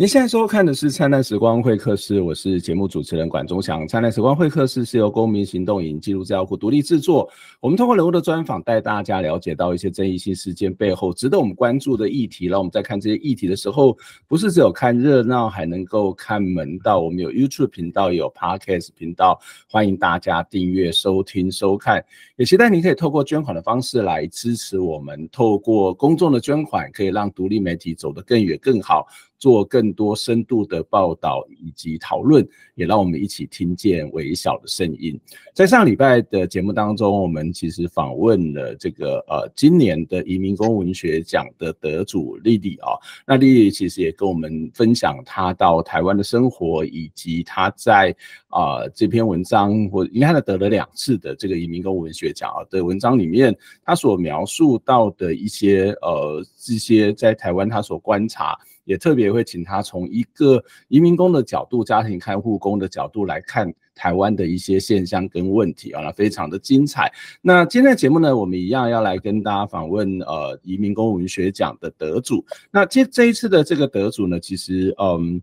您现在收看的是《灿烂时光会客室》，我是节目主持人管中祥。《灿烂时光会客室》是由公民行动影记录资料库独立制作。我们通过人物的专访，带大家了解到一些争议性事件背后值得我们关注的议题。然后我们在看这些议题的时候，不是只有看热闹，还能够看门道。我们有 YouTube 频道，有 Podcast 频道，欢迎大家订阅、收听、收看。也期待您可以透过捐款的方式来支持我们。透过公众的捐款，可以让独立媒体走得更远、更好。做更多深度的报道以及讨论，也让我们一起听见微小的声音。在上礼拜的节目当中，我们其实访问了这个呃今年的移民公文学奖的得主丽丽啊。那丽丽其实也跟我们分享她到台湾的生活，以及她在啊这篇文章，或应该她得了两次的这个移民公文学奖啊的文章里面，她所描述到的一些呃这些在台湾他所观察。也特别会请他从一个移民工的角度、家庭看护工的角度来看台湾的一些现象跟问题啊，那非常的精彩。那今天的节目呢，我们一样要来跟大家访问呃移民工文学奖的得主。那这这一次的这个得主呢，其实嗯。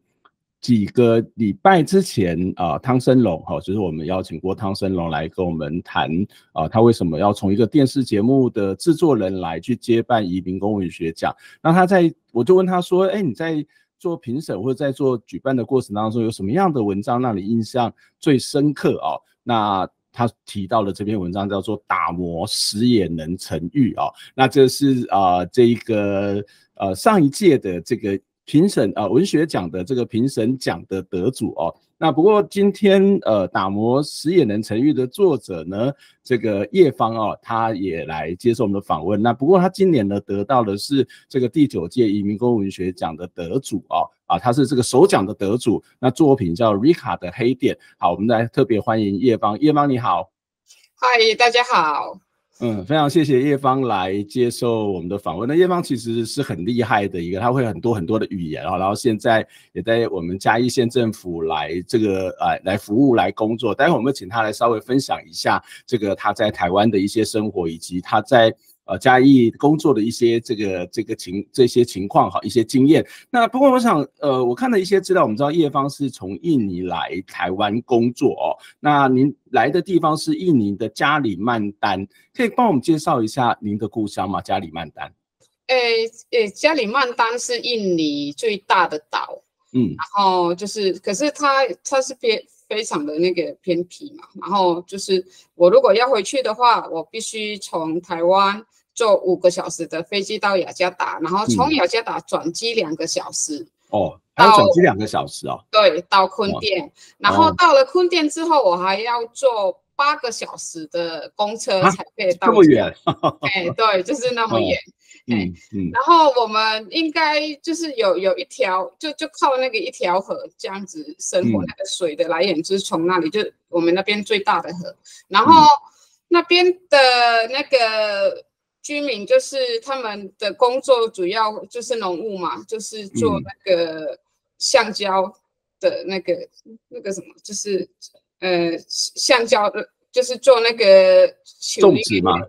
几个礼拜之前啊，汤生龙哈，就是我们邀请过汤生龙来跟我们谈啊，他为什么要从一个电视节目的制作人来去接办移民公文学奖？那他在我就问他说，哎，你在做评审或者在做举办的过程当中，有什么样的文章让你印象最深刻啊？那他提到了这篇文章叫做《打磨死也能成玉》啊，那这是啊这一个呃上一届的这个。评审啊，文学奖的这个评审奖的得主哦。那不过今天呃，打磨石也能成玉的作者呢，这个叶芳哦，他也来接受我们的访问。那不过他今年呢，得到的是这个第九届移民公文学奖的得主哦，啊，他是这个首奖的得主。那作品叫《Rika 的黑店》。好，我们来特别欢迎叶芳。叶芳你好。嗨，大家好。嗯，非常谢谢叶芳来接受我们的访问。那叶芳其实是很厉害的一个，他会很多很多的语言啊，然后现在也在我们嘉义县政府来这个呃来服务来工作。待会我们请他来稍微分享一下这个他在台湾的一些生活，以及他在。呃，嘉义工作的一些这个这个情这些情况哈，一些经验。那不过我想，呃，我看了一些资料，我们知道叶芳是从印尼来台湾工作哦。那您来的地方是印尼的加里曼丹，可以帮我们介绍一下您的故乡吗？加里曼丹？诶诶，加里曼丹是印尼最大的岛，嗯，然后就是，可是它它是偏非常的那个偏僻嘛，然后就是我如果要回去的话，我必须从台湾。坐五个小时的飞机到雅加达，然后从雅加达转机两个小时。哦，还要转机两个小时哦。对，到坤甸，然后到了坤甸之后，我还要坐八个小时的公车才可以到。这么远？哎，对，就是那么远。嗯嗯。然后我们应该就是有有一条，就就靠那个一条河这样子生活，那个水的来源就是从那里，就我们那边最大的河。然后那边的那个。居民就是他们的工作主要就是农务嘛，就是做那个橡胶的那个那个什么，就是呃橡胶的，就是做那个种植嘛，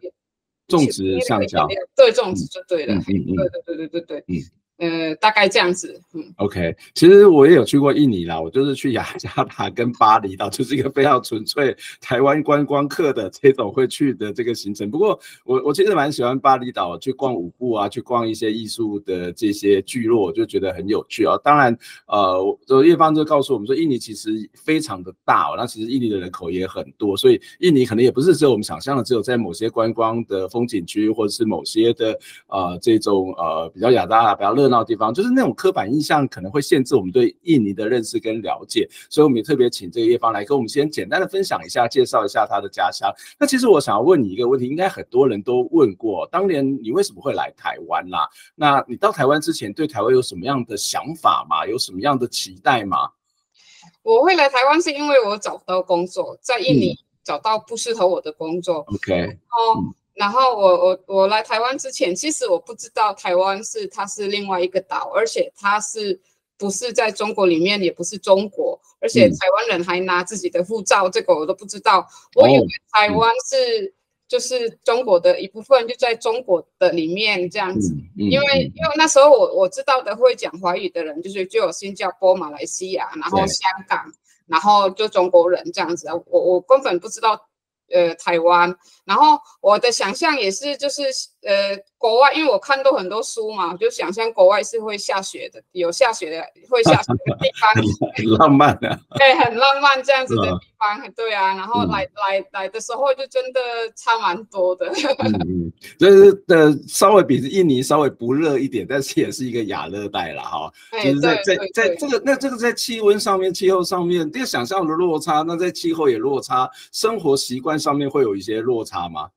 种植橡胶，对，种植就对了，嗯嗯，对对对对对对，嗯。呃，大概这样子。嗯，OK，其实我也有去过印尼啦，我就是去雅加达跟巴厘岛，就是一个非常纯粹台湾观光客的这种会去的这个行程。不过我我其实蛮喜欢巴厘岛，去逛舞步啊，去逛一些艺术的这些聚落，我就觉得很有趣啊。当然，呃，这叶芳就告诉我们说，印尼其实非常的大哦，那其实印尼的人口也很多，所以印尼可能也不是只有我们想象的，只有在某些观光的风景区，或者是某些的呃这种呃比较雅达比较热。闹地方就是那种刻板印象可能会限制我们对印尼的认识跟了解，所以我们也特别请这个叶芳来跟我们先简单的分享一下，介绍一下他的家乡。那其实我想要问你一个问题，应该很多人都问过，当年你为什么会来台湾啦？那你到台湾之前对台湾有什么样的想法吗？有什么样的期待吗？我会来台湾是因为我找不到工作，在印尼找到不适合我的工作。OK，哦。然后我我我来台湾之前，其实我不知道台湾是它是另外一个岛，而且它是不是在中国里面，也不是中国，而且台湾人还拿自己的护照，这个我都不知道。我以为台湾是就是中国的一部分，就在中国的里面这样子。因为因为那时候我我知道的会讲华语的人，就是就有新加坡、马来西亚，然后香港，然后就中国人这样子。我我根本不知道。呃，台湾，然后我的想象也是，就是呃，国外，因为我看到很多书嘛，就想象国外是会下雪的，有下雪的，会下雪的地方，很浪漫的，对，很浪漫这样子的地方，对啊，然后来来来的时候就真的差蛮多的，嗯，就是的稍微比印尼稍微不热一点，但是也是一个亚热带了哈，就是在在在这个那这个在气温上面、气候上面，这个想象的落差，那在气候也落差，生活习惯。上面会有一些落差吗？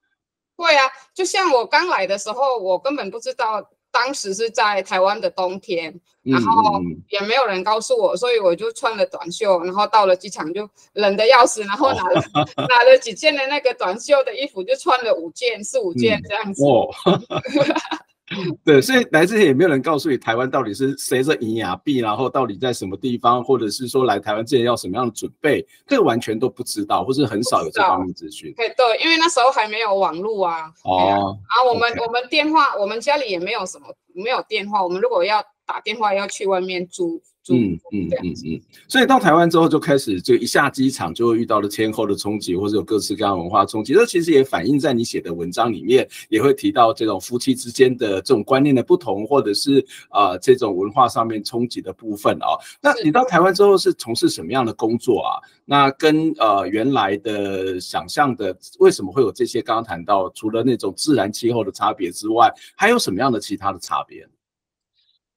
会啊，就像我刚来的时候，我根本不知道当时是在台湾的冬天，然后也没有人告诉我，所以我就穿了短袖，然后到了机场就冷的要死，然后拿了 拿了几件的那个短袖的衣服，就穿了五件四五件这样子。对，所以来之前也没有人告诉你台湾到底是谁是银牙币，然后到底在什么地方，或者是说来台湾之前要什么样的准备，这个完全都不知道，或是很少有这方面资讯。对对，因为那时候还没有网络啊。哦。啊，我们我们电话，我们家里也没有什么，没有电话。我们如果要打电话，要去外面租。嗯嗯嗯嗯，所以到台湾之后就开始就一下机场就会遇到了天后的冲击，或者有各式各样文化冲击。这其实也反映在你写的文章里面，也会提到这种夫妻之间的这种观念的不同，或者是啊这种文化上面冲击的部分啊。那你到台湾之后是从事什么样的工作啊？那跟呃原来的想象的为什么会有这些？刚刚谈到除了那种自然气候的差别之外，还有什么样的其他的差别？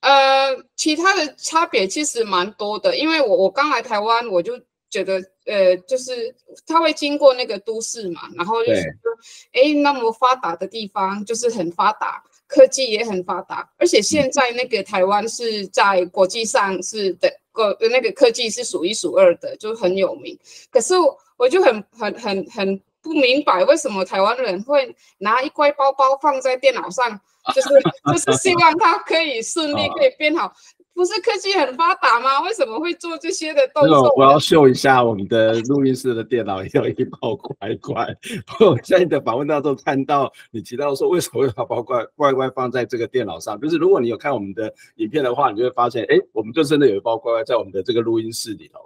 呃，其他的差别其实蛮多的，因为我我刚来台湾，我就觉得，呃，就是他会经过那个都市嘛，然后就是说，哎，那么发达的地方就是很发达，科技也很发达，而且现在那个台湾是在国际上是的，个那个科技是数一数二的，就很有名。可是我就很很很很不明白，为什么台湾人会拿一块包包放在电脑上？就是就是希望它可以顺利可以变好，不是科技很发达吗？为什么会做这些的动作？我要秀一下我们的录音室的电脑也有一包乖乖。我在你的访问当中看到你提到说，为什么会把包乖乖乖放在这个电脑上？就是如果你有看我们的影片的话，你就会发现，哎，我们就真的有一包乖乖在我们的这个录音室里头，嗯。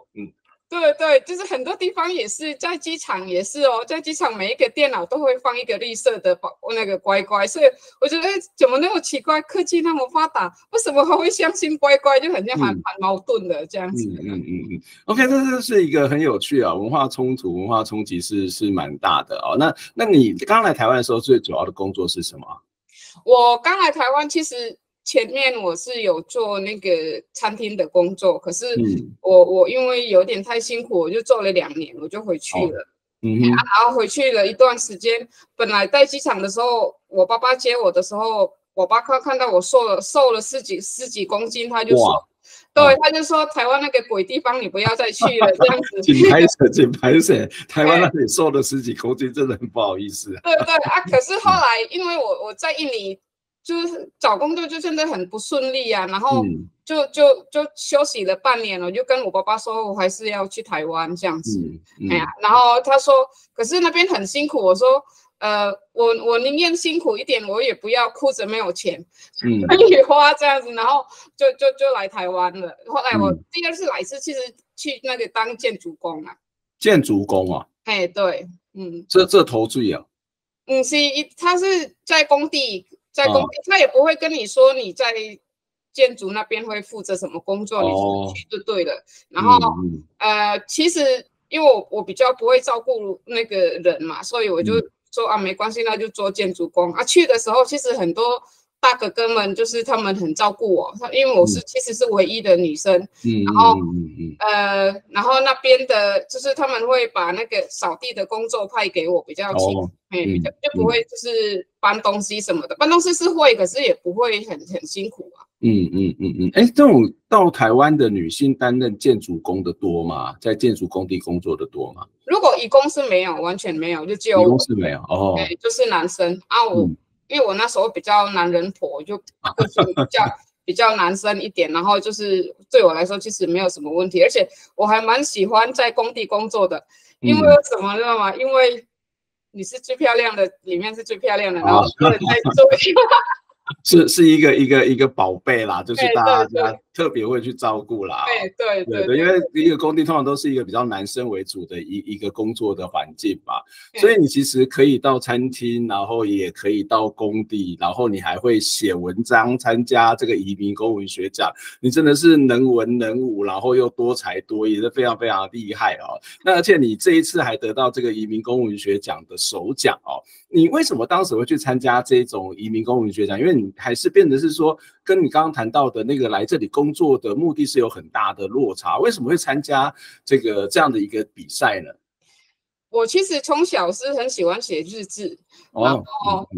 对对，就是很多地方也是在机场也是哦，在机场每一个电脑都会放一个绿色的宝那个乖乖，所以我觉得怎么那么奇怪，科技那么发达，为什么还会相信乖乖，就很像蛮蛮矛盾的这样子。嗯嗯嗯嗯。OK，这这是一个很有趣啊，文化冲突、文化冲击是是蛮大的哦。那那你刚来台湾的时候，最主要的工作是什么？我刚来台湾，其实。前面我是有做那个餐厅的工作，可是我我因为有点太辛苦，我就做了两年，我就回去了。嗯然后回去了一段时间，本来在机场的时候，我爸爸接我的时候，我爸看看到我瘦了瘦了十几十几公斤，他就说，对，他就说台湾那个鬼地方你不要再去了，这样子。紧拍摄，紧拍摄，台湾那里瘦了十几公斤，真的很不好意思。对对啊，可是后来因为我我在印尼。就是找工作就真的很不顺利啊，然后就就就休息了半年了，就跟我爸爸说，我还是要去台湾这样子。哎呀，然后他说，可是那边很辛苦。我说，呃，我我宁愿辛苦一点，我也不要哭着没有钱，嗯，可以花这样子。然后就就就来台湾了。后来我第二次来是其实去那个当建筑工啊。建筑工啊？哎，对，嗯，这这投资啊？嗯，是一他是在工地。在工地，他也不会跟你说你在建筑那边会负责什么工作，你去就对了。然后，呃，其实因为我我比较不会照顾那个人嘛，所以我就说啊，没关系，那就做建筑工啊。去的时候，其实很多。大哥哥们就是他们很照顾我，他因为我是其实是唯一的女生，嗯，然后呃，然后那边的就是他们会把那个扫地的工作派给我，比较轻，哎，比较就不会就是搬东西什么的，搬东西是会，可是也不会很很辛苦啊。嗯嗯嗯嗯，哎，这种到台湾的女性担任建筑工的多吗？在建筑工地工作的多吗？如果以公司没有，完全没有，就只有公司没有哦，对，就是男生啊，我。因为我那时候比较男人婆，就就是比较比较男生一点，然后就是对我来说其实没有什么问题，而且我还蛮喜欢在工地工作的，因为什么知道吗？因为你是最漂亮的，里面是最漂亮的，然后在做。是是一个一个一个宝贝啦，就是大家特别会去照顾啦。对对对，因为一个工地通常都是一个比较男生为主的一一个工作的环境嘛，所以你其实可以到餐厅，然后也可以到工地，然后你还会写文章，参加这个移民公文学奖，你真的是能文能武，然后又多才多艺，是非常非常厉害哦。那而且你这一次还得到这个移民公文学奖的首奖哦。你为什么当时会去参加这种移民公文学奖？因为你还是变得是说，跟你刚刚谈到的那个来这里工作的目的是有很大的落差。为什么会参加这个这样的一个比赛呢？我其实从小是很喜欢写日志，哦，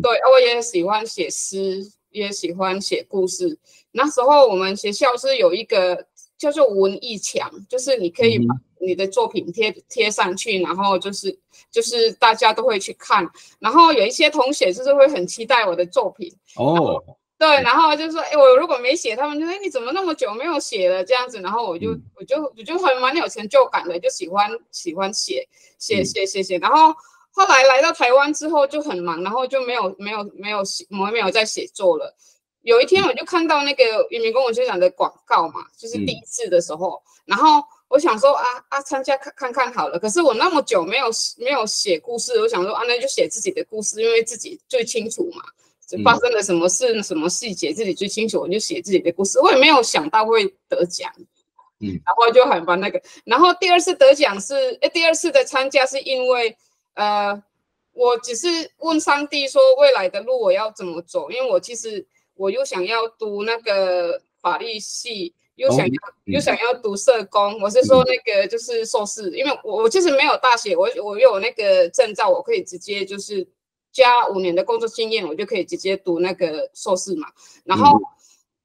对，我也喜欢写诗，也喜欢写故事。那时候我们学校是有一个叫做文艺墙，就是你可以把。你的作品贴贴上去，然后就是就是大家都会去看，然后有一些同学就是会很期待我的作品哦，对，然后就说，哎，我如果没写，他们就说，哎，你怎么那么久没有写了这样子，然后我就我就我就很蛮有成就感的，就喜欢喜欢写写写写写，然后后来来到台湾之后就很忙，然后就没有没有没有写，我没有再写作了。有一天我就看到那个移民公文学长的广告嘛，就是第一次的时候，然后。我想说啊啊，参加看看看好了。可是我那么久没有没有写故事，我想说啊，那就写自己的故事，因为自己最清楚嘛，发生了什么事、什么细节自己最清楚，我就写自己的故事。我也没有想到会得奖，嗯，然后就很把那个。然后第二次得奖是，哎，第二次的参加是因为，呃，我只是问上帝说未来的路我要怎么走，因为我其实我又想要读那个法律系。又想要又想要读社工，我是说那个就是硕士，因为我我其实没有大学，我我有那个证照，我可以直接就是加五年的工作经验，我就可以直接读那个硕士嘛，然后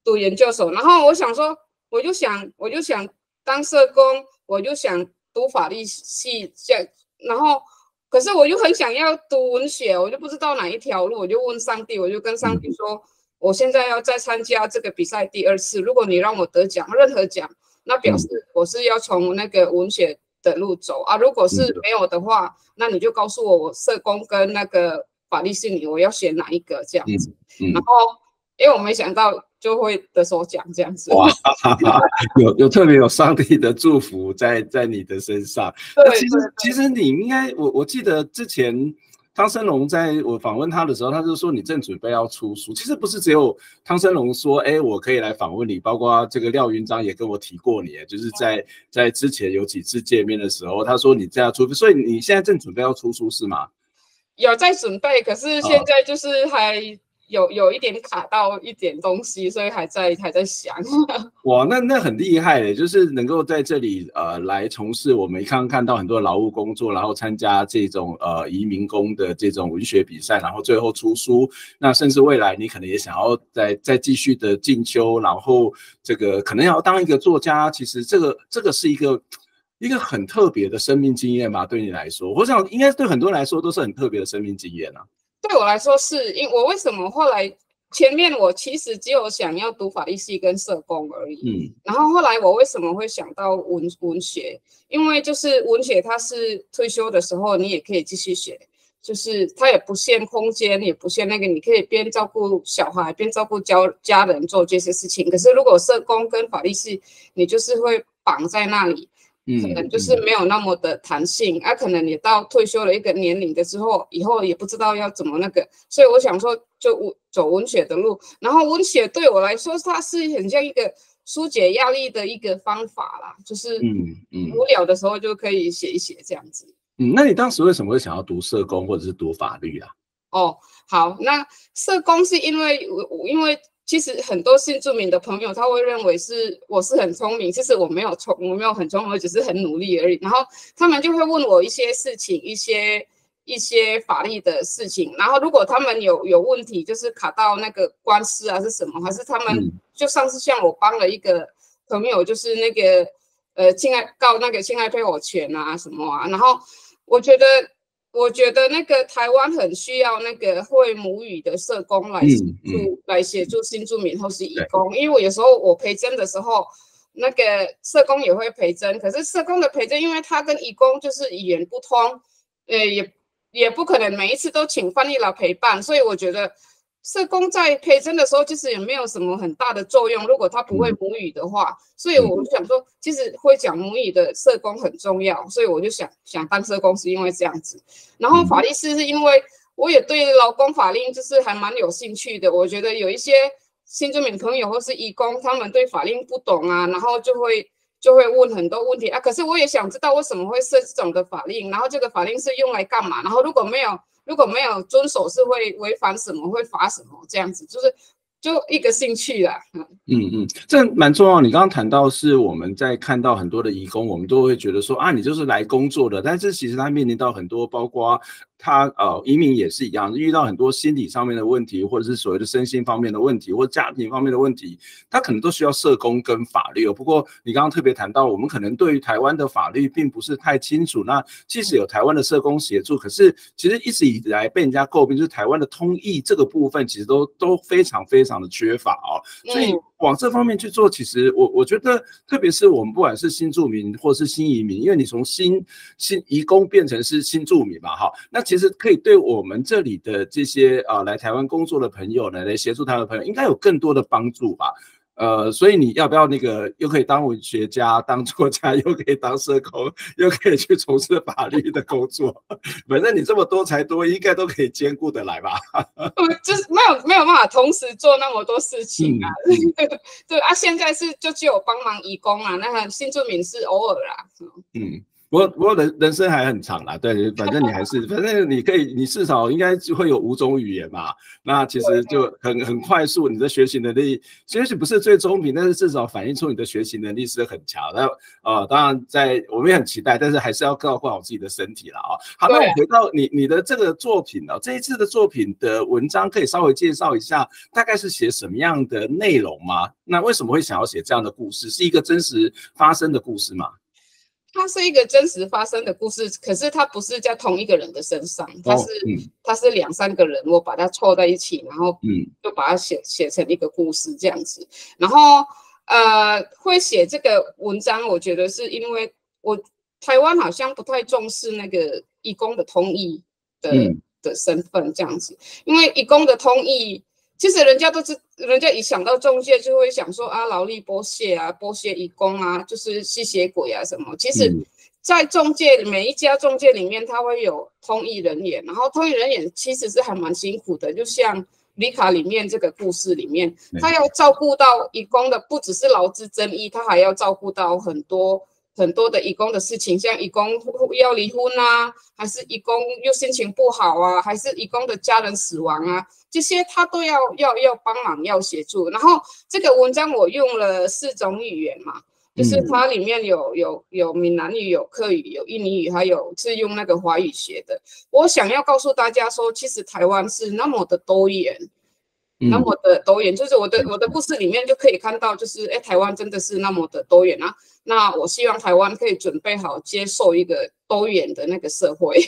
读研究所，然后我想说，我就想我就想当社工，我就想读法律系这样，然后可是我又很想要读文学，我就不知道哪一条路，我就问上帝，我就跟上帝说。我现在要再参加这个比赛第二次，如果你让我得奖，任何奖，那表示我是要从那个文学的路走啊。如果是没有的话，那你就告诉我，我社工跟那个法律系里我要选哪一个这样子。然后，因为我没想到就会得首奖这样子。哇，有有特别有上帝的祝福在在你的身上。对，其实其实你应该，我我记得之前。汤生龙在我访问他的时候，他就说你正准备要出书。其实不是只有汤生龙说，哎，我可以来访问你，包括这个廖云章也跟我提过你，就是在在之前有几次见面的时候，他说你这样出，所以你现在正准备要出书是吗？有在准备，可是现在就是还。有有一点卡到一点东西，所以还在还在想。哇，那那很厉害的，就是能够在这里呃来从事我们刚刚看到很多劳务工作，然后参加这种呃移民工的这种文学比赛，然后最后出书。那甚至未来你可能也想要再再继续的进修，然后这个可能要当一个作家。其实这个这个是一个一个很特别的生命经验吧？对你来说，我想应该对很多人来说都是很特别的生命经验啊。对我来说，是因我为什么后来前面我其实只有想要读法律系跟社工而已，嗯，然后后来我为什么会想到文文学？因为就是文学，它是退休的时候你也可以继续学，就是它也不限空间，也不限那个，你可以边照顾小孩边照顾家家人做这些事情。可是如果社工跟法律系，你就是会绑在那里。可能就是没有那么的弹性，啊，可能你到退休了一个年龄的时候，以后也不知道要怎么那个，所以我想说，就文走文学的路，然后文学对我来说，它是很像一个疏解压力的一个方法啦，就是嗯嗯，无聊的时候就可以写一写这样子。嗯，那你当时为什么会想要读社工或者是读法律啊？哦，好，那社工是因为我因为。其实很多新住民的朋友，他会认为是我是很聪明，其实我没有聪，我没有很聪明，我只是很努力而已。然后他们就会问我一些事情，一些一些法律的事情。然后如果他们有有问题，就是卡到那个官司啊是什么，还是他们就上次像我帮了一个朋友，就是那个呃侵害告那个侵害配偶权啊什么啊。然后我觉得。我觉得那个台湾很需要那个会母语的社工来协助来协助新住民或是义工，因为我有时候我陪诊的时候，那个社工也会陪诊，可是社工的陪诊，因为他跟义工就是语言不通，呃，也也不可能每一次都请翻译来陪伴，所以我觉得社工在陪诊的时候，其实也没有什么很大的作用。如果他不会母语的话，所以我就想说，其实会讲母语的社工很重要，所以我就想想当社工是因为这样子。然后法律师是因为我也对劳工法令就是还蛮有兴趣的，我觉得有一些新住民朋友或是义工，他们对法令不懂啊，然后就会。就会问很多问题啊，可是我也想知道为什么会设这种的法令，然后这个法令是用来干嘛？然后如果没有如果没有遵守，是会违反什么？会罚什么？这样子就是就一个兴趣啦。嗯嗯，这蛮重要。你刚刚谈到是我们在看到很多的义工，我们都会觉得说啊，你就是来工作的，但是其实他面临到很多包括。他呃，移民也是一样，遇到很多心理上面的问题，或者是所谓的身心方面的问题，或家庭方面的问题，他可能都需要社工跟法律。不过你刚刚特别谈到，我们可能对于台湾的法律并不是太清楚。那即使有台湾的社工协助，可是其实一直以来被人家诟病，就是台湾的通译这个部分，其实都都非常非常的缺乏哦。所以往这方面去做，其实我我觉得，特别是我们不管是新住民或是新移民，因为你从新新移工变成是新住民嘛，哈，那其实可以对我们这里的这些啊来台湾工作的朋友呢，来协助他的朋友，应该有更多的帮助吧。呃，所以你要不要那个又可以当文学家、当作家，又可以当社工，又可以去从事法律的工作？反正你这么多才多，应该都可以兼顾得来吧？就是没有没有办法同时做那么多事情啊。对啊，现在是就只有帮忙义工啊，那个新住民是偶尔啦。嗯。不过，不过人人生还很长啦，对，反正你还是，反正你可以，你至少应该就会有五种语言嘛。那其实就很很快速，你的学习能力，也许不是最终品，但是至少反映出你的学习能力是很强。那呃，当然在我们也很期待，但是还是要照顾好自己的身体了啊。好，那我回到你你的这个作品呢，这一次的作品的文章可以稍微介绍一下，大概是写什么样的内容吗？那为什么会想要写这样的故事？是一个真实发生的故事吗？它是一个真实发生的故事，可是它不是在同一个人的身上，它是它是两三个人，我把它凑在一起，然后嗯，就把它写写成一个故事这样子。然后呃，会写这个文章，我觉得是因为我台湾好像不太重视那个义工的通译的的身份这样子，因为义工的通译。其实人家都是，人家一想到中介就会想说啊，劳力剥削啊，剥削义工啊，就是吸血鬼啊什么。其实，在中介每一家中介里面，他会有通译人员，然后通译人员其实是还蛮辛苦的。就像里卡里面这个故事里面，他要照顾到义工的不只是劳资争议，他还要照顾到很多。很多的义工的事情，像义工要离婚啊，还是义工又心情不好啊，还是义工的家人死亡啊，这些他都要要要帮忙要协助。然后这个文章我用了四种语言嘛，就是它里面有有有闽南语、有客语、有印尼语，还有是用那个华语写的。我想要告诉大家说，其实台湾是那么的多元。那么的多元，就是我的我的故事里面就可以看到，就是哎，台湾真的是那么的多元啊。那我希望台湾可以准备好接受一个多元的那个社会。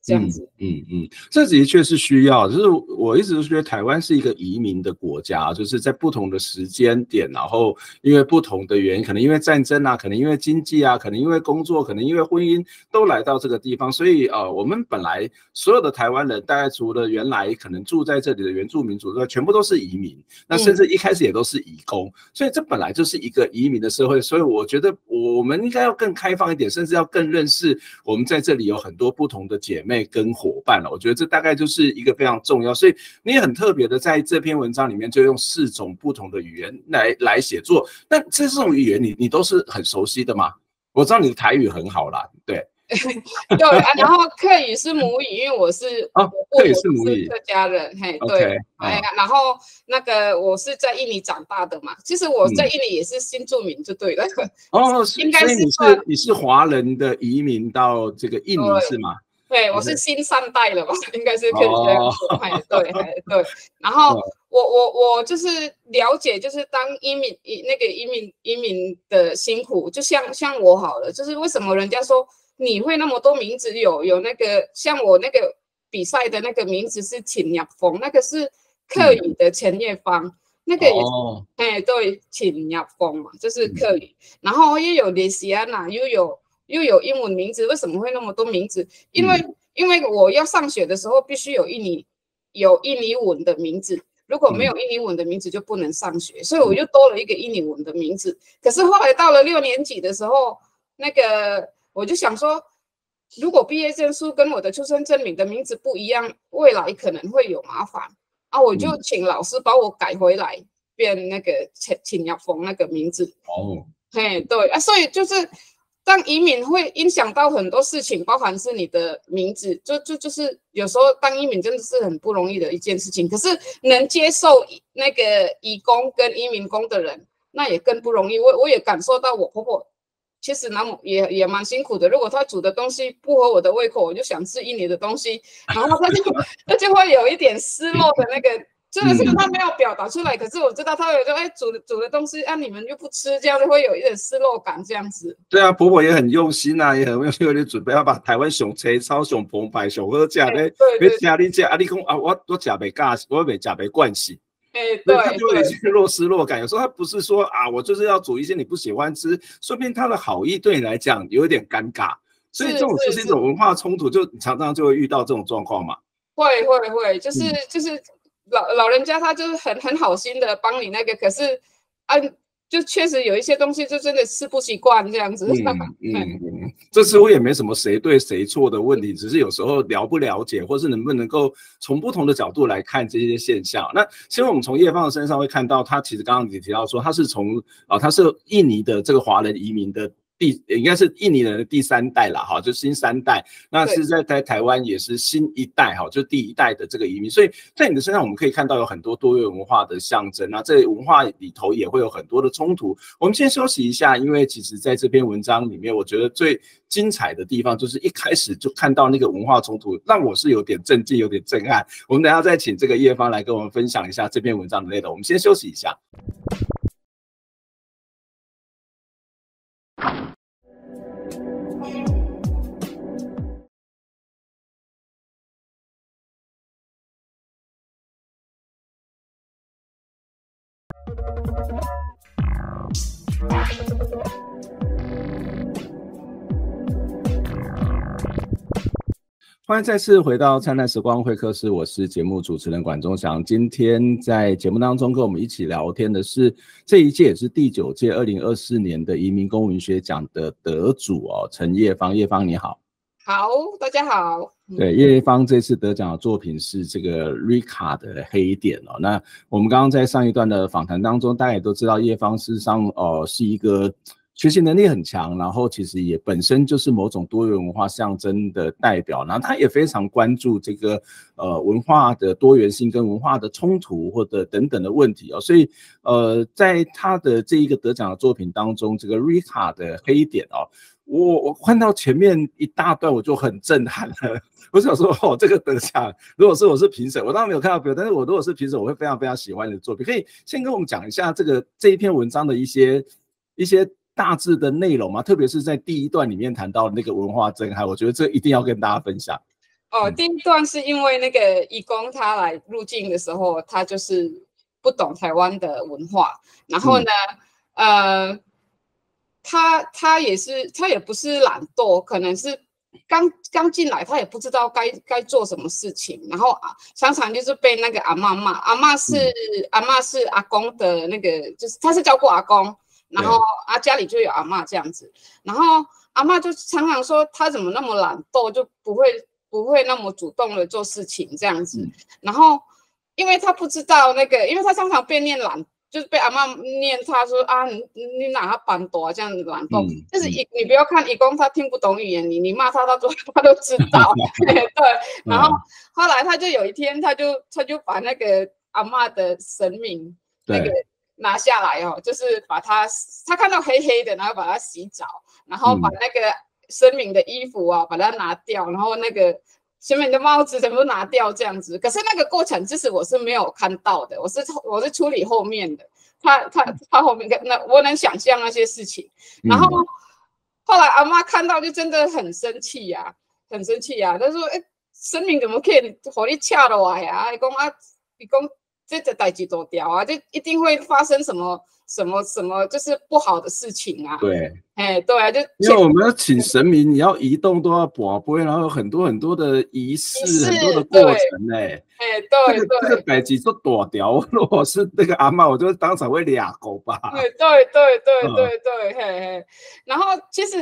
这样子，嗯嗯，这的确是需要。就是我一直都觉得台湾是一个移民的国家，就是在不同的时间点，然后因为不同的原因，可能因为战争啊，可能因为经济啊，可能因为工作，可能因为婚姻，都来到这个地方。所以呃，我们本来所有的台湾人，大概除了原来可能住在这里的原住民族之外，全部都是移民。那甚至一开始也都是移工。所以这本来就是一个移民的社会。所以我觉得我们应该要更开放一点，甚至要更认识我们在这里有很多不同的姐妹。跟伙伴了，我觉得这大概就是一个非常重要，所以你也很特别的在这篇文章里面就用四种不同的语言来来写作。那这四种语言你你都是很熟悉的吗？我知道你的台语很好啦，对，对，然后客语是母语，因为我是啊，客语是母语，客家人，嘿，对，哎呀，然后那个我是在印尼长大的嘛，其实我在印尼也是新住民就对了，哦，应该是你是你是华人的移民到这个印尼是吗？对，我是新三代了吧，应该是可以这样说。对，对。然后我我我就是了解，就是当移民移那个移民移民的辛苦，就像像我好了，就是为什么人家说你会那么多名字？有有那个像我那个比赛的那个名字是秦亚峰，那个是客语的前叶方，那个也是哎对，请亚峰嘛，就是客语。然后又有雷西安娜，又有。又有英文名字，为什么会那么多名字？因为因为我要上学的时候必须有印尼有印尼文的名字，如果没有印尼文的名字就不能上学，所以我就多了一个印尼文的名字。可是后来到了六年级的时候，那个我就想说，如果毕业证书跟我的出生证明的名字不一样，未来可能会有麻烦啊，我就请老师把我改回来，变那个请请要封那个名字。哦，嘿，对啊，所以就是。当移民会影响到很多事情，包含是你的名字，就就就是有时候当移民真的是很不容易的一件事情。可是能接受那个移工跟移民工的人，那也更不容易。我我也感受到我婆婆其实那么也也蛮辛苦的。如果她煮的东西不合我的胃口，我就想吃印尼的东西，然后她就 她就会有一点失落的那个。真的是他没有表达出来，可是我知道他有说，哎，煮的煮的东西，啊，你们又不吃，这样子会有一点失落感，这样子。对啊，婆婆也很用心啊，也很用心的准备，要把台湾熊车超熊澎湃熊好食咧，别吃你吃啊，你讲啊，我我食袂尬，我袂食袂惯势。哎，对，他就有一些落失落感。有时候他不是说啊，我就是要煮一些你不喜欢吃，说不定他的好意对你来讲有一点尴尬，所以这种就是一种文化冲突，就常常就会遇到这种状况嘛。会会会，就是就是。老老人家他就是很很好心的帮你那个，可是啊，就确实有一些东西就真的吃不习惯这样子。嗯嗯，这似乎也没什么谁对谁错的问题，只是有时候了不了解，或是能不能够从不同的角度来看这些现象。那其实我们从叶芳的身上会看到，他其实刚刚你提到说他是从啊，他是印尼的这个华人移民的。第应该是印尼人的第三代了哈，就新三代，那是在在台湾也是新一代哈，就第一代的这个移民，所以在你的身上我们可以看到有很多多元文化的象征那这文化里头也会有很多的冲突。我们先休息一下，因为其实在这篇文章里面，我觉得最精彩的地方就是一开始就看到那个文化冲突，让我是有点震惊，有点震撼。我们等下再请这个叶芳来跟我们分享一下这篇文章的内容。我们先休息一下。欢迎再次回到灿烂时光会客室，我是节目主持人管中祥。今天在节目当中跟我们一起聊天的是这一届也是第九届二零二四年的移民公文学奖的得主哦，陈叶芳。叶芳你好，好，大家好。对，叶芳这次得奖的作品是这个 Rika 的黑点哦。那我们刚刚在上一段的访谈当中，大家也都知道叶芳事实上哦是一个。学习能力很强，然后其实也本身就是某种多元文化象征的代表，然后他也非常关注这个呃文化的多元性跟文化的冲突或者等等的问题哦，所以呃在他的这一个得奖的作品当中，这个 Rika 的黑点哦，我我看到前面一大段我就很震撼了，我想说哦这个得奖，如果是我是评审，我当然没有看到表，但是我如果是评审，我会非常非常喜欢的作品，可以先跟我们讲一下这个这一篇文章的一些一些。大致的内容嘛，特别是在第一段里面谈到那个文化震撼，我觉得这一定要跟大家分享。哦，第一段是因为那个义工他来入境的时候，他就是不懂台湾的文化，然后呢，呃，他他也是他也不是懒惰，可能是刚刚进来，他也不知道该该做什么事情，然后啊，常常就是被那个阿妈骂，阿妈是阿妈是阿公的那个，就是他是教过阿公。然后啊，家里就有阿妈这样子，然后阿妈就常常说他怎么那么懒惰，就不会不会那么主动的做事情这样子。然后因为他不知道那个，因为他常常被念懒，就是被阿妈念他说啊，你你哪他搬多这样子懒惰。就是你你不要看义工他听不懂语言，你你骂他他都他都知道。对，然后后来他就有一天他就他就把那个阿妈的神明那个。拿下来哦，就是把它，他看到黑黑的，然后把它洗澡，然后把那个生命的衣服啊，把它拿掉，然后那个生命的帽子全部拿掉，这样子。可是那个过程，其实我是没有看到的，我是我是处理后面的。他他他后面那我能想象那些事情。然后后来阿妈看到就真的很生气呀，很生气呀。她说：“哎，生命怎么可以和你掐落来呀？你讲啊，你讲。”这这代志都掉啊，就一定会发生什么什么什么就是不好的事情啊。对，哎，对啊，就因为我们要请神明，你要移动都要保不然后有很多很多的仪式，很多的过程呢。哎，对对，这个百吉做多屌，如果是那个阿妈，我就当场会俩狗吧。对对对对对对，嘿嘿。然后其实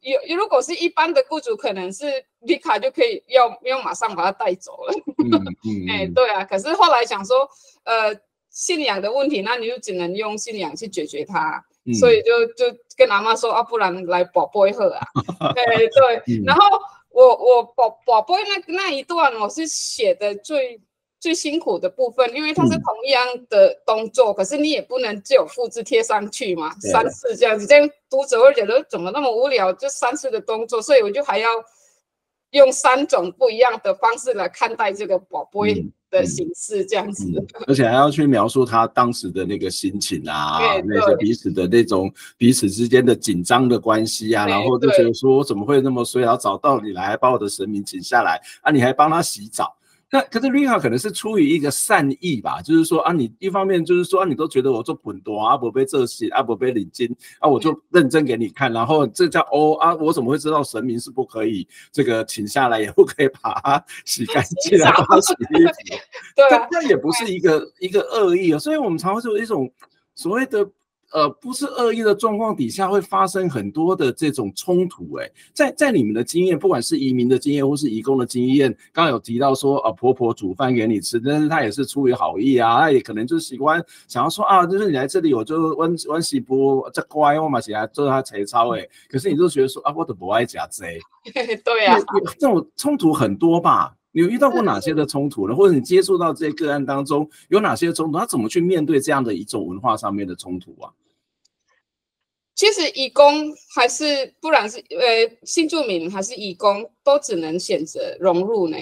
有，如果是一般的雇主，可能是丽卡就可以要要马上把他带走了。嗯嗯。哎，对啊，可是后来想说，呃，信仰的问题，那你就只能用信仰去解决它。所以就就跟阿妈说啊，不然来宝贝喝啊。对对，然后。我我宝宝贝那那一段我是写的最最辛苦的部分，因为它是同样的动作，可是你也不能只有复制贴上去嘛，三次这样子，这样读者会觉得怎么那么无聊，就三次的动作，所以我就还要用三种不一样的方式来看待这个宝贝。的形式这样子，而且还要去描述他当时的那个心情啊，那些彼此的那种彼此之间的紧张的关系啊，然后就觉得说我怎么会那么衰，然后找到你来把我的神明请下来啊，你还帮他洗澡。那可是瑞卡可能是出于一个善意吧，就是说啊，你一方面就是说啊，你都觉得我做很多阿伯被这些阿伯被领巾啊，我就认真给你看，然后这叫哦啊，我怎么会知道神明是不可以这个请下来，也不可以把它洗干净，然后洗衣服，对，那也不是一个一个恶意啊，所以我们常会有一种所谓的。呃，不是恶意的状况底下会发生很多的这种冲突，哎，在在你们的经验，不管是移民的经验或是移工的经验，刚刚有提到说，呃，婆婆煮饭给你吃，但是她也是出于好意啊，她也可能就是喜欢想要说啊，就是你来这里，我就温温习波这乖，我嘛起来做她切操，哎，可是你就觉得说啊，我都不爱夹贼，对啊，这种冲突很多吧？你有遇到过哪些的冲突呢？或者你接触到这些个案当中有哪些冲突？他怎么去面对这样的一种文化上面的冲突啊？其实义工还是不然是呃新住民还是义工，都只能选择融入呢。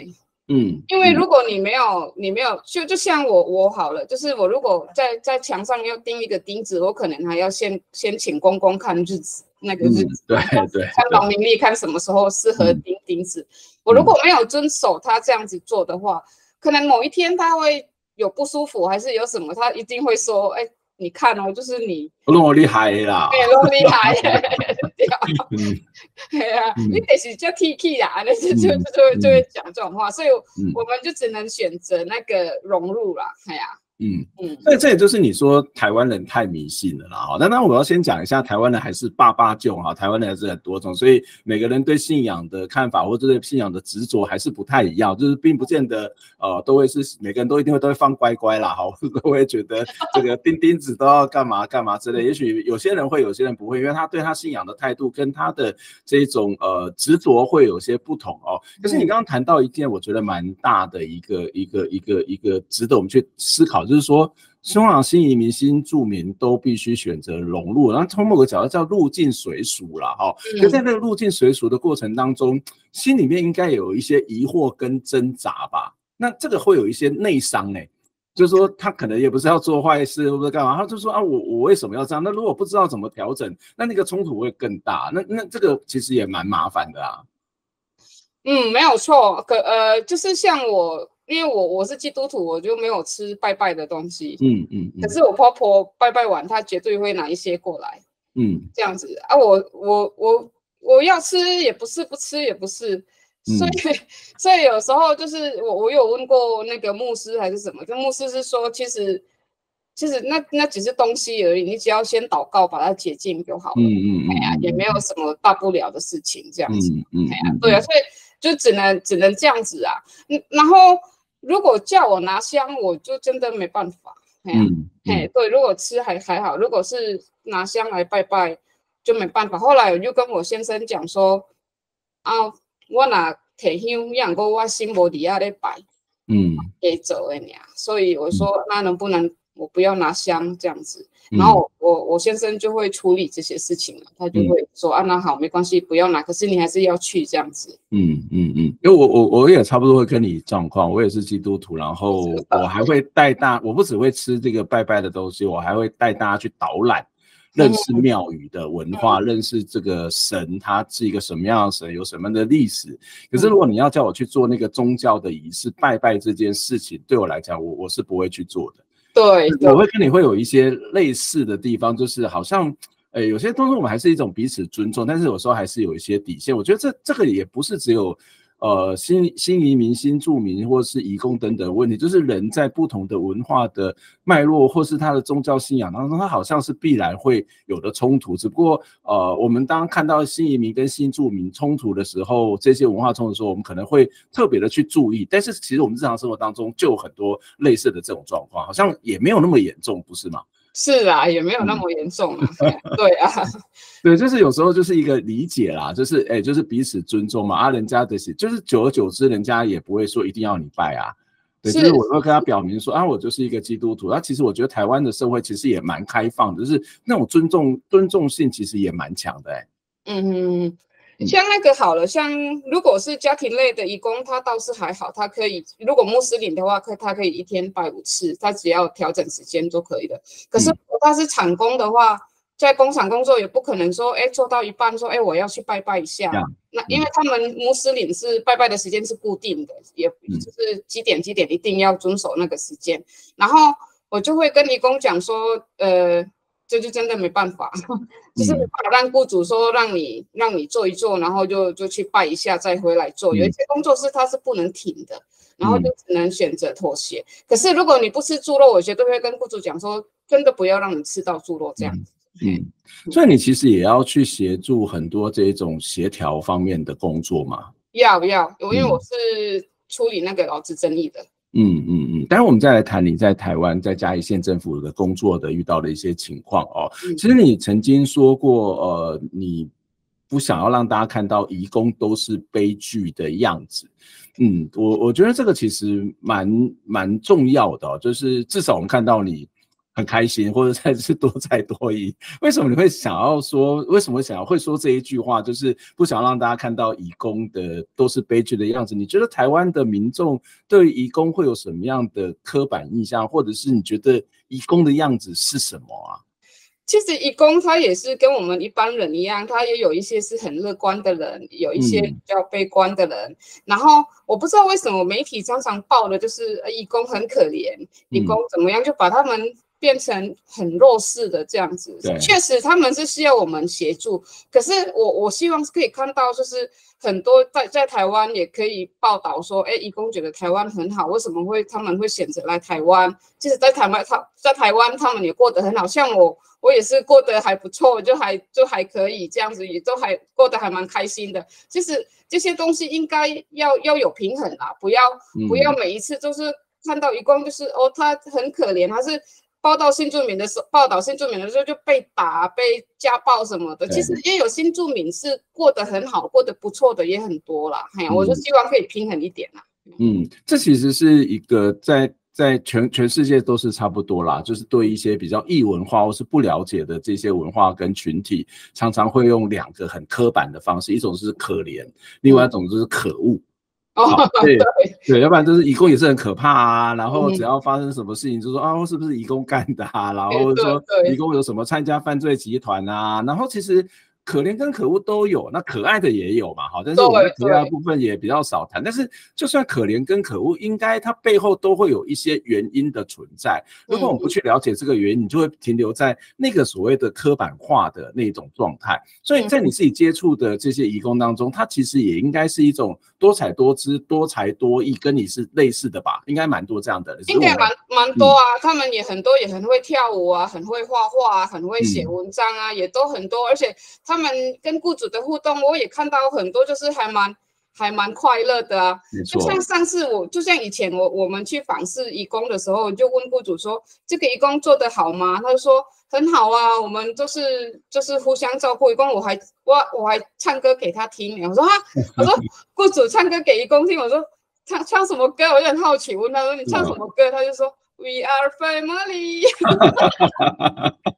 嗯，因为如果你没有你没有就就像我我好了，就是我如果在在墙上要钉一个钉子，我可能还要先先请公公看日子那个日子，对对，看农民历看什么时候适合钉钉子。我如果没有遵守他这样子做的话，可能某一天他会有不舒服，还是有什么，他一定会说，哎。你看哦，就是你，那么厉害啦，对，那么厉害，对啊，对啊，你得是叫 T K 啦，那就就就就会讲这种话，所以我们就只能选择那个融入啦，哎呀。嗯嗯，那这也就是你说台湾人太迷信了啦哈。那那我要先讲一下，台湾人还是爸爸舅哈，台湾人还是很多种，所以每个人对信仰的看法或者对信仰的执着还是不太一样，就是并不见得呃都会是每个人都一定会都会放乖乖啦哈，都会觉得这个钉钉子都要干嘛干嘛之类。也许有些人会，有些人不会，因为他对他信仰的态度跟他的这种呃执着会有些不同哦。可是你刚刚谈到一件我觉得蛮大的一个一个一个一个值得我们去思考。就是说，香港新移民、新住民都必须选择融入，然后从某个角度叫入境随俗了哈。就在那个入境随俗的过程当中，心里面应该有一些疑惑跟挣扎吧？那这个会有一些内伤哎，就是说他可能也不是要做坏事或者干嘛，他就说啊，我我为什么要这样？那如果不知道怎么调整，那那个冲突会更大。那那这个其实也蛮麻烦的啊。嗯，没有错，可呃，就是像我。因为我我是基督徒，我就没有吃拜拜的东西。嗯嗯。可是我婆婆拜拜完，她绝对会拿一些过来。嗯。这样子啊，我我我我要吃也不是，不吃也不是。所以所以有时候就是我我有问过那个牧师还是什么，就牧师是说，其实其实那那只是东西而已，你只要先祷告把它解禁就好了。嗯嗯。哎呀，也没有什么大不了的事情，这样子。嗯嗯。哎呀，对啊，所以就只能只能这样子啊。嗯，然后。如果叫我拿香，我就真的没办法。嗯，嘿，对，如果吃还还好，如果是拿香来拜拜，就没办法。后来我就跟我先生讲说，啊，我拿提香，让个我心无底下咧拜，嗯，给走的呀。所以我说，那能不能？我不要拿香这样子，然后我我先生就会处理这些事情了，他就会说啊，那好，没关系，不要拿，可是你还是要去这样子。嗯嗯嗯，因为我我我也差不多会跟你状况，我也是基督徒，然后我还会带大，我不只会吃这个拜拜的东西，我还会带大家去导览，认识庙宇的文化，认识这个神，他是一个什么样的神，有什么样的历史。可是如果你要叫我去做那个宗教的仪式，拜拜这件事情，对我来讲，我我是不会去做的。对，我会跟你会有一些类似的地方，就是好像，诶，有些东西我们还是一种彼此尊重，但是有时候还是有一些底线。我觉得这这个也不是只有。呃，新新移民、新住民，或是移工等等问题，就是人在不同的文化的脉络，或是他的宗教信仰当中，他好像是必然会有的冲突。只不过，呃，我们当看到新移民跟新住民冲突的时候，这些文化冲突的时候，我们可能会特别的去注意。但是，其实我们日常生活当中就有很多类似的这种状况，好像也没有那么严重，不是吗？是啊，也没有那么严重啊。对啊，对，就是有时候就是一个理解啦，就是哎，就是彼此尊重嘛。啊，人家的是，就是久而久之，人家也不会说一定要你拜啊。对，就是我会跟他表明说啊，我就是一个基督徒。那其实我觉得台湾的社会其实也蛮开放的，就是那种尊重尊重性其实也蛮强的。哎，嗯。像那个好了，像如果是家庭类的义工，他倒是还好，他可以。如果穆斯林的话，可他可以一天拜五次，他只要调整时间就可以了。可是如果他是厂工的话，在工厂工作也不可能说，哎，做到一半说，哎，我要去拜拜一下。那因为他们穆斯林是拜拜的时间是固定的，也就是几点几点一定要遵守那个时间。然后我就会跟义工讲说，呃。这就真的没办法，就是没办法让雇主说让你让你做一做，然后就就去拜一下再回来做。有一些工作是他是不能停的，然后就只能选择妥协。可是如果你不吃猪肉，我绝对会跟雇主讲说，真的不要让你吃到猪肉这样子。嗯，所以你其实也要去协助很多这种协调方面的工作嘛？要要，因为我是处理那个劳资争议的。嗯嗯嗯，待会我们再来谈你在台湾在嘉义县政府的工作的遇到的一些情况哦。其实你曾经说过，呃，你不想要让大家看到移工都是悲剧的样子。嗯，我我觉得这个其实蛮蛮重要的，就是至少我们看到你。很开心，或者才是多才多艺。为什么你会想要说？为什么想要会说这一句话？就是不想让大家看到义工的都是悲剧的样子。你觉得台湾的民众对义工会有什么样的刻板印象，或者是你觉得义工的样子是什么啊？其实义工他也是跟我们一般人一样，他也有一些是很乐观的人，有一些比较悲观的人。然后我不知道为什么媒体常常报的就是义工很可怜，义工怎么样，就把他们。变成很弱势的这样子，确实他们是需要我们协助。可是我我希望是可以看到，就是很多在在台湾也可以报道说，哎，义工觉得台湾很好，为什么会他们会选择来台湾？其实，在台湾他在台湾他们也过得很好，像我我也是过得还不错，就还就还可以这样子，也都还过得还蛮开心的。其实这些东西应该要要有平衡啦，不要不要每一次都是看到义工就是哦，他很可怜，他是。报道新住民的时候，报道新住民的时候就被打、被家暴什么的。其实也有新住民是过得很好、过得不错的也很多啦。哎呀，我就希望可以平衡一点啦。嗯，这其实是一个在在全全世界都是差不多啦，就是对一些比较异文化或是不了解的这些文化跟群体，常常会用两个很刻板的方式，一种是可怜，另外一种就是可恶。对对，要不然就是义工也是很可怕啊。然后只要发生什么事情，就说啊，是不是义工干的？啊？然后说义工有什么参加犯罪集团啊？然后其实。可怜跟可恶都有，那可爱的也有嘛，好，但是我们可爱部分也比较少谈。但是就算可怜跟可恶，应该它背后都会有一些原因的存在。如果我们不去了解这个原因，你就会停留在那个所谓的刻板化的那种状态。所以在你自己接触的这些义工当中，它其实也应该是一种多彩多姿、多才多艺，跟你是类似的吧？应该蛮多这样的。应该蛮蛮多啊，他们也很多，也很会跳舞啊，很会画画啊，很会写文章啊，也都很多，而且他。他们跟雇主的互动，我也看到很多，就是还蛮还蛮快乐的啊。就像上次我，就像以前我我们去访视义工的时候，就问雇主说：“这个义工做得好吗？”他就说：“很好啊，我们就是就是互相照顾。义工我还我我还唱歌给他听。”我说：“哈，我说雇主唱歌给义工听。”我说：“唱唱什么歌？”我就很好奇，问他说：“你唱什么歌？”他就说：“We are family。”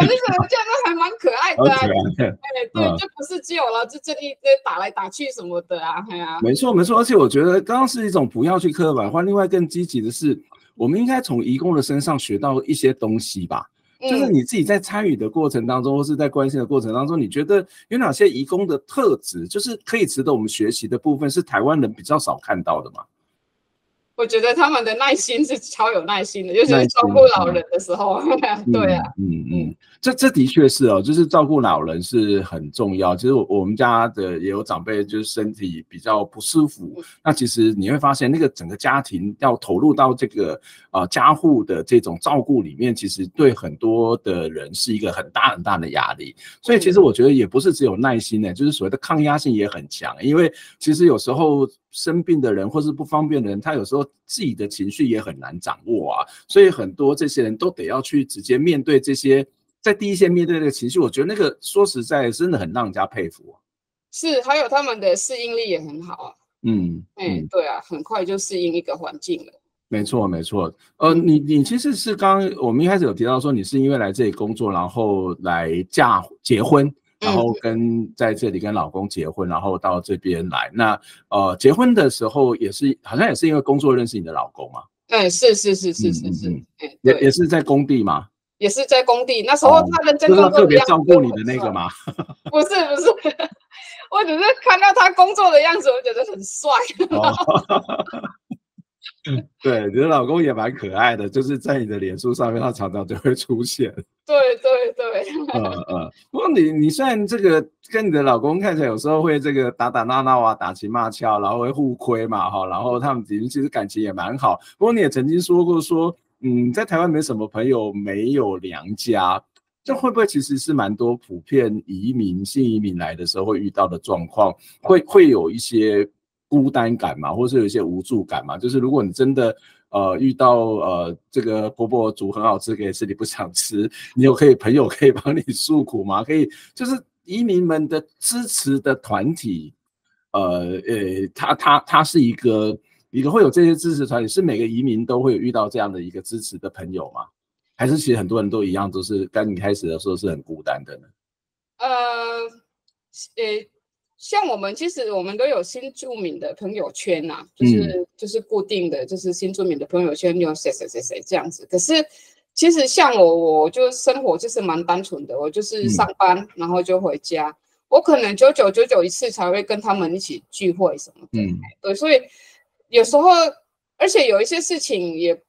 我就觉得这样都还蛮可爱的，哎，对，就不是只有了，就这里这打来打去什么的啊，哎呀，没错没错，而且我觉得刚刚是一种不要去刻板化，另外更积极的是，我们应该从义工的身上学到一些东西吧，就是你自己在参与的过程当中，或是在关心的过程当中，你觉得有哪些义工的特质，就是可以值得我们学习的部分，是台湾人比较少看到的吗？我觉得他们的耐心是超有耐心的，尤其是照顾老人的时候。对啊，嗯嗯，这这的确是哦，就是照顾老人是很重要。其实我我们家的也有长辈，就是身体比较不舒服，那其实你会发现，那个整个家庭要投入到这个呃家护的这种照顾里面，其实对很多的人是一个很大很大的压力。所以其实我觉得也不是只有耐心呢，就是所谓的抗压性也很强，因为其实有时候。生病的人或是不方便的人，他有时候自己的情绪也很难掌握啊，所以很多这些人都得要去直接面对这些，在第一线面对那个情绪，我觉得那个说实在真的很让人家佩服啊。是，还有他们的适应力也很好啊。嗯，哎，对啊，很快就适应一个环境了。没错，没错。呃，你你其实是刚我们一开始有提到说，你是因为来这里工作，然后来嫁结婚。然后跟在这里跟老公结婚，然后到这边来。那呃，结婚的时候也是好像也是因为工作认识你的老公嘛？对，是是是是是是，也也是在工地嘛？也是在工地。那时候他认真工作，特别照顾你的那个吗？不是不是，我只是看到他工作的样子，我觉得很帅。对，你的老公也蛮可爱的，就是在你的脸书上面，他常常就会出现。对 对对，嗯 嗯。不过你你虽然这个跟你的老公看起来有时候会这个打打闹闹啊，打情骂俏，然后会互亏嘛，哈，然后他们其实感情也蛮好。不过你也曾经说过说，嗯，在台湾没什么朋友，没有娘家，这会不会其实是蛮多普遍移民新移民来的时候会遇到的状况，会会有一些。孤单感嘛，或是有一些无助感嘛，就是如果你真的呃遇到呃这个婆婆煮很好吃给你吃，你不想吃，你有可以朋友可以帮你诉苦吗？可以，就是移民们的支持的团体，呃呃，他他他是一个一个会有这些支持团体，是每个移民都会有遇到这样的一个支持的朋友吗？还是其实很多人都一样，都是刚开始的时候是很孤单的呢？呃，呃。像我们其实我们都有新住民的朋友圈呐，就是就是固定的，就是新住民的朋友圈有谁谁谁谁这样子。可是其实像我，我就生活就是蛮单纯的，我就是上班然后就回家，我可能九九九九一次才会跟他们一起聚会什么的。嗯，对，所以有时候，而且有一些事情也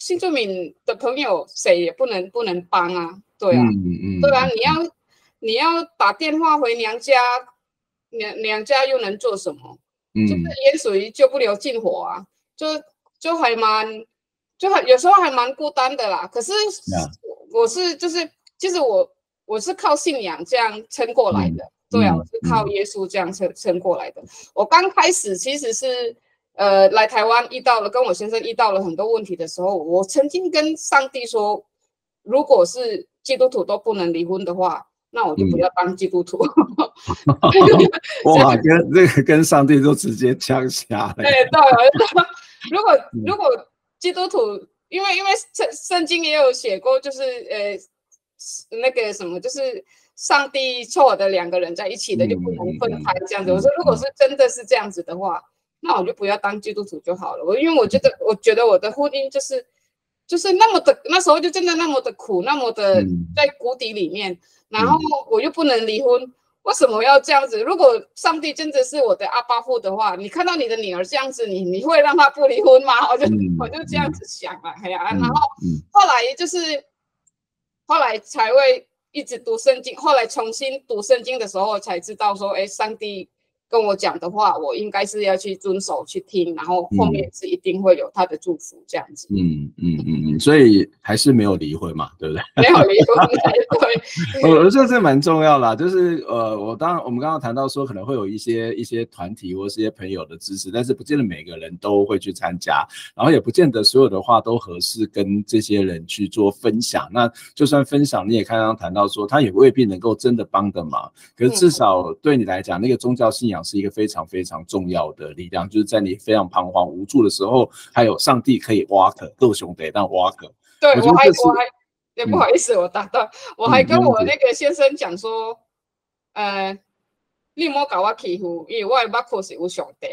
新住民的朋友谁也不能不能帮啊，对啊，嗯嗯，对啊，你要你要打电话回娘家。两两家又能做什么？嗯，就是盐水救不了近火啊，就就还蛮，就还有时候还蛮孤单的啦。可是我是就是，其实我我是靠信仰这样撑过来的。对啊，我是靠耶稣这样撑撑过来的。我刚开始其实是呃来台湾遇到了跟我先生遇到了很多问题的时候，我曾经跟上帝说，如果是基督徒都不能离婚的话。那我就不要当基督徒。哇，跟这个跟上帝都直接枪下了。对对，如果如果基督徒，因为因为圣圣经也有写过，就是呃那个什么，就是上帝错的两个人在一起的就不能分开这样子。我说，如果是真的是这样子的话，那我就不要当基督徒就好了。我因为我觉得，我觉得我的婚姻就是就是那么的，那时候就真的那么的苦，那么的在谷底里面。然后我又不能离婚，为什么要这样子？如果上帝真的是我的阿巴父的话，你看到你的女儿这样子，你你会让她不离婚吗？我就我就这样子想了，哎呀，然后后来就是后来才会一直读圣经，后来重新读圣经的时候才知道说，哎，上帝。跟我讲的话，我应该是要去遵守、去听，然后后面是一定会有他的祝福这样子。嗯嗯嗯嗯，所以还是没有离婚嘛，对不对？没有离婚，对。我觉得这蛮重要啦，就是呃，我当然我们刚刚谈到说可能会有一些一些团体或是一些朋友的支持，但是不见得每个人都会去参加，然后也不见得所有的话都合适跟这些人去做分享。那就算分享，你也刚刚谈到说他也未必能够真的帮的忙，可是至少对你来讲，那个宗教信仰。是一个非常非常重要的力量，就是在你非常彷徨无助的时候，还有上帝可以挖可够兄弟但挖可。对我还我还也不好意思，我打断，我还跟我那个先生讲说，呃，你莫搞我欺负，因为我的马是有兄弟。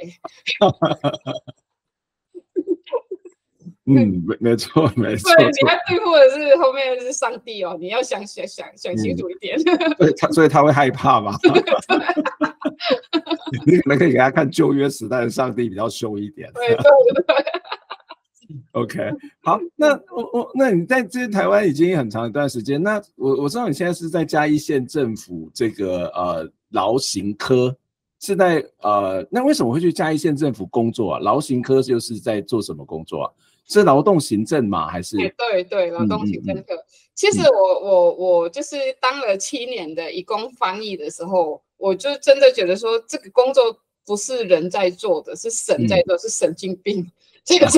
嗯，没没错没错。对，你要对付的是后面是上帝哦，你要想想想想清楚一点。对他，所以他会害怕嘛？你可能可以给他看旧约时代的上帝比较凶一点。对对对。OK，好，那我我那你在这台湾已经很长一段时间，那我我知道你现在是在嘉义县政府这个呃劳行科，是在呃那为什么会去嘉义县政府工作啊？劳行科就是在做什么工作啊？是劳动行政吗？还是？对对，劳动行政科。其实我我我就是当了七年的义工翻译的时候，我就真的觉得说这个工作不是人在做的，是神在做，是神经病。这个是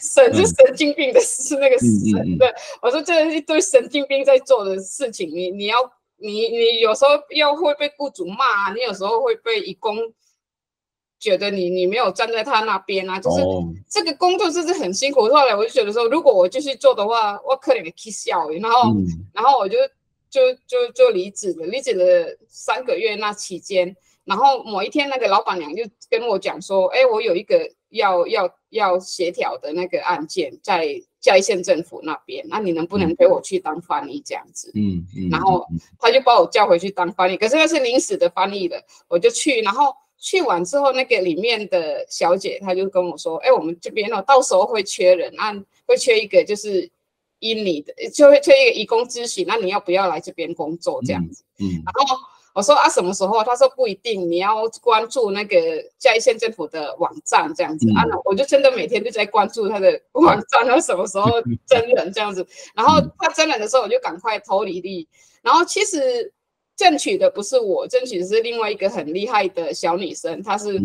神 是神经病的是那个神对，我说这是一堆神经病在做的事情，你你要你你有时候要会被雇主骂，啊你有时候会被义工觉得你你没有站在他那边啊，就是这个工作真是很辛苦。后来我就觉得说，如果我继续做的话，我可能气笑。然后然后我就就就就离职了，离职了三个月那期间，然后某一天那个老板娘就跟我讲说，哎，我有一个。要要要协调的那个案件在嘉义县政府那边，那你能不能陪我去当翻译这样子？嗯嗯。然后他就把我叫回去当翻译，可是那是临时的翻译的，我就去。然后去完之后，那个里面的小姐她就跟我说：“哎，我们这边哦，到时候会缺人，那会缺一个就是印尼的，就会缺一个义工咨询，那你要不要来这边工作这样子？”嗯。然后。我说啊，什么时候？他说不一定，你要关注那个嘉义县政府的网站这样子啊。我就真的每天就在关注他的网站，他什么时候真人这样子。然后他真人的时候，我就赶快投履历。然后其实争取的不是我，争取的是另外一个很厉害的小女生，她是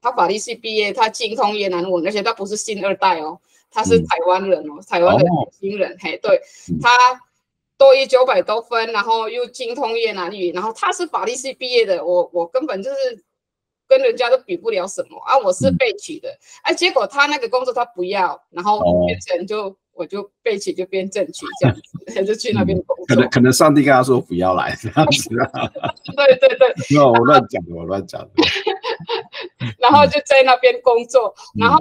她法律系毕业，她精通越南文，而且她不是新二代哦，她是台湾人哦，台湾的新人。嘿，对，她。多一九百多分，然后又精通越南语，然后他是法律系毕业的，我我根本就是跟人家都比不了什么啊！我是被取的，哎，结果他那个工作他不要，然后变成就我就被取就变正取这样子，就去那边工作。可能可能上帝跟他说不要来这样子 啊？对对对，没有我乱讲的，我乱讲的。然后就在那边工作，然后。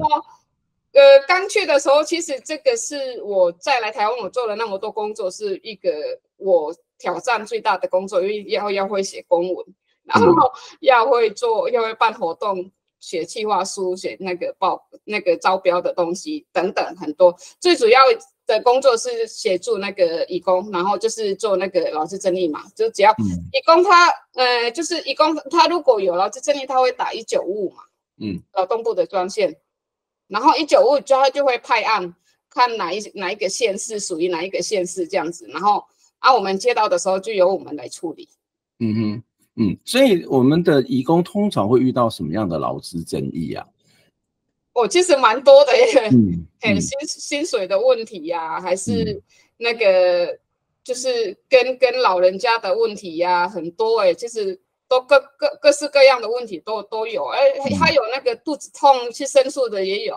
呃，刚去的时候，其实这个是我在来台湾，我做了那么多工作，是一个我挑战最大的工作，因为要要会写公文，然后 要会做，要会办活动，写计划书，写那个报那个招标的东西等等很多。最主要的工作是协助那个义工，然后就是做那个劳资争议嘛，就只要义工他呃，就是义工他如果有劳资争议，他会打一九五嘛，嗯，劳动部的专线。然后一九五就他就会派案，看哪一哪一个县市属于哪一个县市这样子，然后啊我们接到的时候就由我们来处理。嗯哼，嗯，所以我们的义工通常会遇到什么样的劳资争议啊？我，其实蛮多的耶，嗯，薪薪水的问题呀，还是那个就是跟跟老人家的问题呀，很多哎，其实。都各各各式各样的问题都都有，哎，还有那个肚子痛去申诉的也有。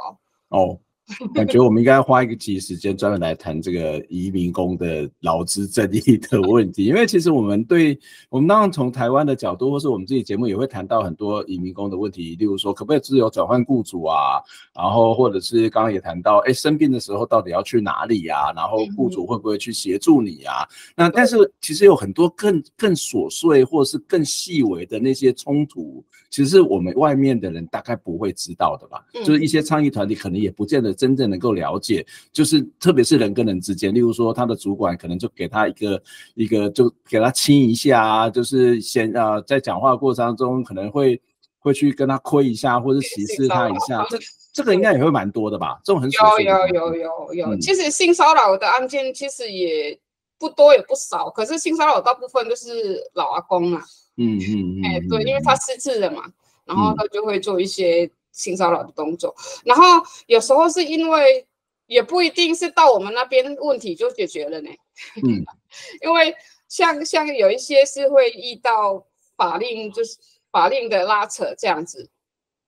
哦。感觉我们应该花一个集时间专门来谈这个移民工的劳资争议的问题，因为其实我们对我们当然从台湾的角度，或是我们自己节目也会谈到很多移民工的问题，例如说可不可以自由转换雇主啊，然后或者是刚刚也谈到，哎，生病的时候到底要去哪里啊？然后雇主会不会去协助你啊？那但是其实有很多更更琐碎或者是更细微的那些冲突，其实我们外面的人大概不会知道的吧？就是一些倡议团体可能也不见得。真正能够了解，就是特别是人跟人之间，例如说他的主管可能就给他一个一个，就给他亲一下啊，就是先啊，在讲话过程当中可能会会去跟他亏一下，或者歧视他一下，这这个应该也会蛮多的吧？这种很有有有有有，其实性骚扰的案件其实也不多也不少，可是性骚扰大部分都是老阿公啊，嗯嗯嗯，哎对，因为他失智了嘛，然后他就会做一些。性骚扰的动作，然后有时候是因为也不一定是到我们那边问题就解决了呢。嗯，因为像像有一些是会遇到法令，就是法令的拉扯这样子。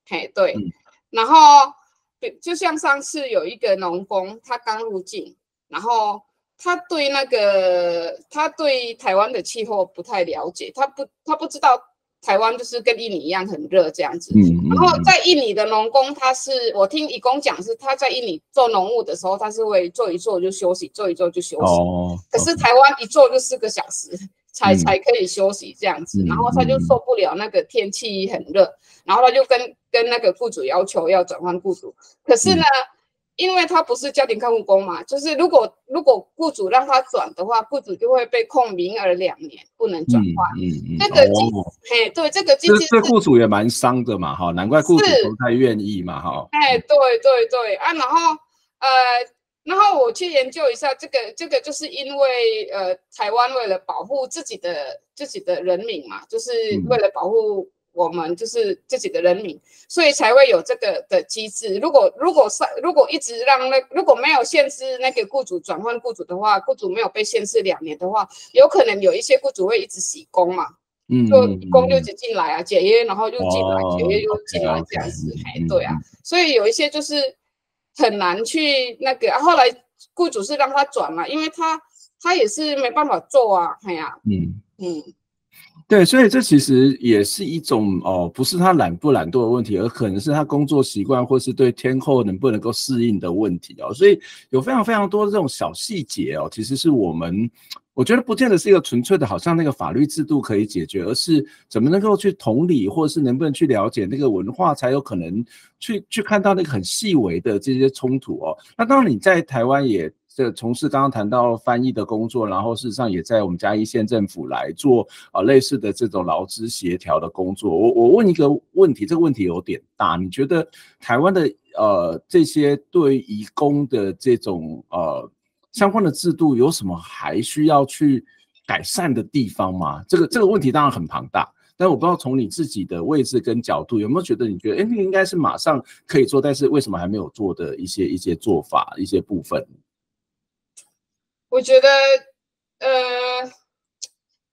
嘿，对。然后就像上次有一个农工，他刚入境，然后他对那个他对台湾的气候不太了解，他不他不知道。台湾就是跟印尼一样很热这样子，然后在印尼的农工，他是我听义工讲是他在印尼做农务的时候，他是会做一做就休息，做一做就休息。哦。可是台湾一做就四个小时才才可以休息这样子，然后他就受不了那个天气很热，然后他就跟跟那个雇主要求要转换雇主，可是呢，因为他不是家庭看护工嘛，就是如果如果雇主让他转的话，雇主就会被控名额两年不能转换。嗯嗯，这个机嘿，对这个机制，这雇主也蛮伤的嘛，哈，难怪雇主不太愿意嘛，哈。哎，对对对啊，然后呃，然后我去研究一下这个这个，就是因为呃，台湾为了保护自己的自己的人民嘛，就是为了保护。我们就是自己的人民，所以才会有这个的机制。如果如果是如果一直让那如果没有限制那个雇主转换雇主的话，雇主没有被限制两年的话，有可能有一些雇主会一直洗工嘛，嗯，就工就只进来啊，解约然后又进来，解约又进来这样子，哎，对啊，所以有一些就是很难去那个。后来雇主是让他转了，因为他他也是没办法做啊，哎呀，嗯嗯。对，所以这其实也是一种哦，不是他懒不懒惰的问题，而可能是他工作习惯或是对天候能不能够适应的问题哦。所以有非常非常多的这种小细节哦，其实是我们我觉得不见得是一个纯粹的，好像那个法律制度可以解决，而是怎么能够去同理，或是能不能去了解那个文化，才有可能去去看到那个很细微的这些冲突哦。那当然你在台湾也。这从事刚刚谈到翻译的工作，然后事实上也在我们嘉义县政府来做啊类似的这种劳资协调的工作。我我问一个问题，这个问题有点大，你觉得台湾的呃这些对移工的这种呃相关的制度有什么还需要去改善的地方吗？这个这个问题当然很庞大，但我不知道从你自己的位置跟角度有没有觉得你觉得哎那个应该是马上可以做，但是为什么还没有做的一些一些做法一些部分？我觉得，呃，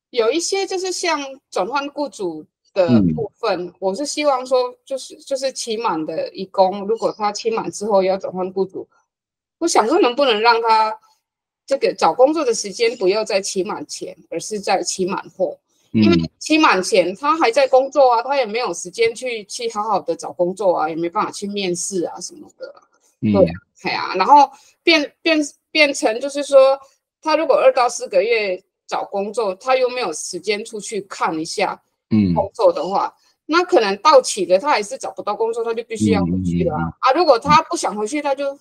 有一些就是像转换雇主的部分，我是希望说，就是就是期满的义工，如果他期满之后要转换雇主，我想说能不能让他这个找工作的时间不要在期满前，而是在期满后，因为期满前他还在工作啊，他也没有时间去去好好的找工作啊，也没办法去面试啊什么的，对啊，对啊，然后变变。变成就是说，他如果二到四个月找工作，他又没有时间出去看一下，嗯，工作的话，那可能到期了，他还是找不到工作，他就必须要回去了啊。如果他不想回去，他就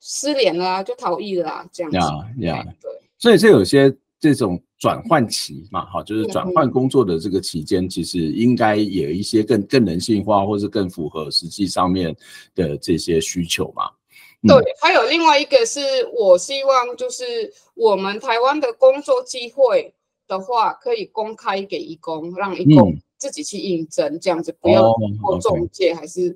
失联了，就逃逸了，这样子。呀呀，对。所以这有些这种转换期嘛，哈，就是转换工作的这个期间，其实应该有一些更更人性化，或是更符合实际上面的这些需求嘛。对，还有另外一个是我希望，就是我们台湾的工作机会的话，可以公开给义工，让义工自己去应征，这样子不要通过中介还是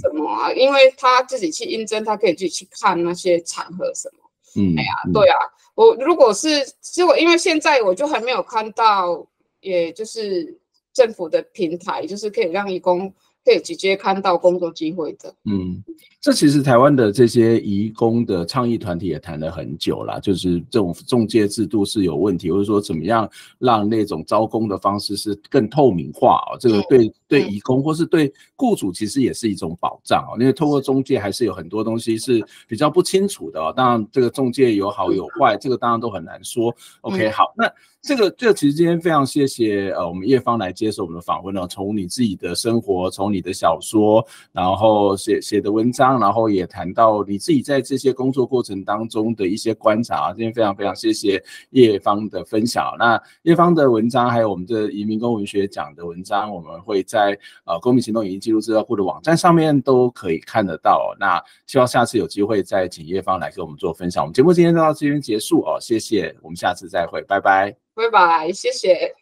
什么啊？因为他自己去应征，他可以自己去看那些场合什么。嗯，哎呀，对啊，我如果是如果因为现在我就还没有看到，也就是政府的平台，就是可以让义工。可以直接看到工作机会的。嗯，这其实台湾的这些移工的倡议团体也谈了很久了，就是这种中介制度是有问题，或者说怎么样让那种招工的方式是更透明化哦？这个对对移工或是对雇主其实也是一种保障哦，因为透过中介还是有很多东西是比较不清楚的哦。当然，这个中介有好有坏，这个当然都很难说。OK，好，那。这个这个其实今天非常谢谢呃我们叶芳来接受我们的访问呢，从你自己的生活，从你的小说，然后写写的文章，然后也谈到你自己在这些工作过程当中的一些观察。今天非常非常谢谢叶芳的分享。那叶芳的文章还有我们的移民跟文学奖的文章，我们会在呃公民行动影音记录资料库的网站上面都可以看得到。那希望下次有机会再请叶芳来跟我们做分享。我们节目今天就到这边结束哦，谢谢，我们下次再会，拜拜。拜拜，谢谢。